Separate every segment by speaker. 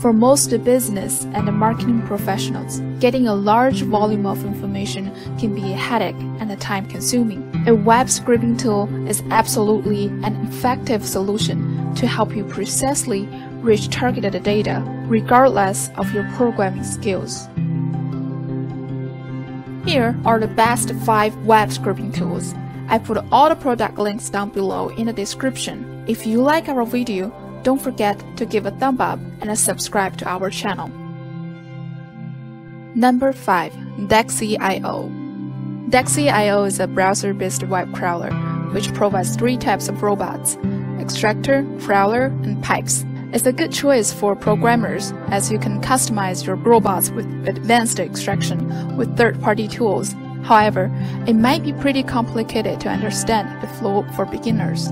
Speaker 1: For most business and marketing professionals, getting a large volume of information can be a headache and time consuming. A web scraping tool is absolutely an effective solution to help you precisely reach targeted data regardless of your programming skills. Here are the best 5 web scraping tools. I put all the product links down below in the description. If you like our video, don't forget to give a thumb up and subscribe to our channel. Number 5. Dexi.io Dexi.io is a browser-based web crawler which provides three types of robots, extractor, crawler, and pipes. It's a good choice for programmers as you can customize your robots with advanced extraction with third-party tools. However, it might be pretty complicated to understand the flow for beginners.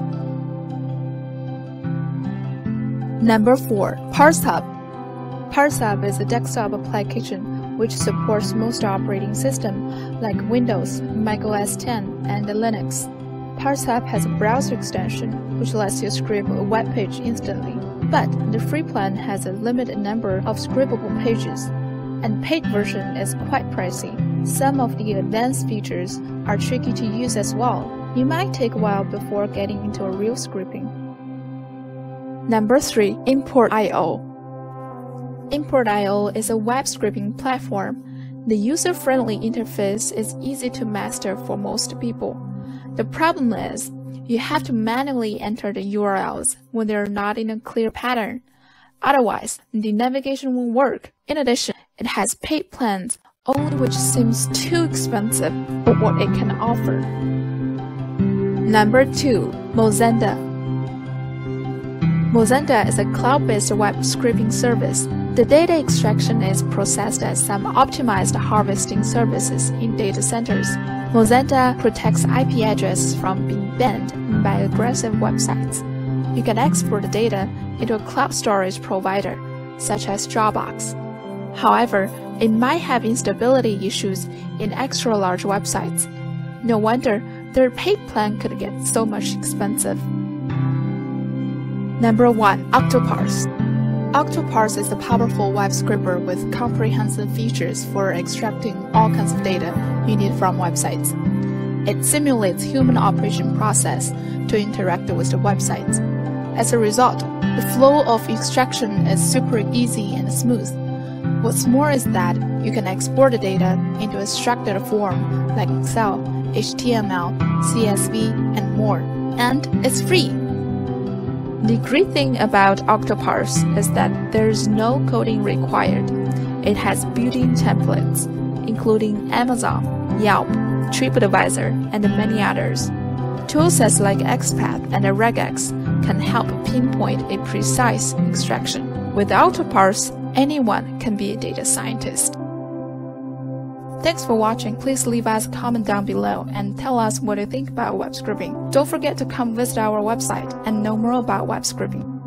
Speaker 1: Number 4. ParseHub ParseHub is a desktop application which supports most operating systems like Windows, Mac OS X, and Linux. ParseHub has a browser extension which lets you scrape a web page instantly. But the free plan has a limited number of scrapable pages, and paid version is quite pricey. Some of the advanced features are tricky to use as well. You might take a while before getting into a real scraping. Number 3. Import.io Import.io is a web scraping platform. The user-friendly interface is easy to master for most people. The problem is, you have to manually enter the URLs when they're not in a clear pattern. Otherwise, the navigation won't work. In addition, it has paid plans, only which seems too expensive for what it can offer. Number 2. Mozenda Mozenda is a cloud-based web scraping service. The data extraction is processed at some optimized harvesting services in data centers. Mozenda protects IP addresses from being banned by aggressive websites. You can export the data into a cloud storage provider, such as Dropbox. However, it might have instability issues in extra large websites. No wonder their paid plan could get so much expensive. Number 1. Octoparse Octoparse is a powerful web scraper with comprehensive features for extracting all kinds of data you need from websites. It simulates human operation process to interact with the websites. As a result, the flow of extraction is super easy and smooth. What's more is that you can export the data into a structured form like Excel, HTML, CSV, and more. And it's free! The great thing about Octoparse is that there's no coding required. It has built-in templates, including Amazon, Yelp, TripAdvisor, and many others. Toolsets like XPath and regex can help pinpoint a precise extraction. With Octoparse, anyone can be a data scientist. Thanks for watching. Please leave us a comment down below and tell us what you think about web scraping. Don't forget to come visit our website and know more about web scraping.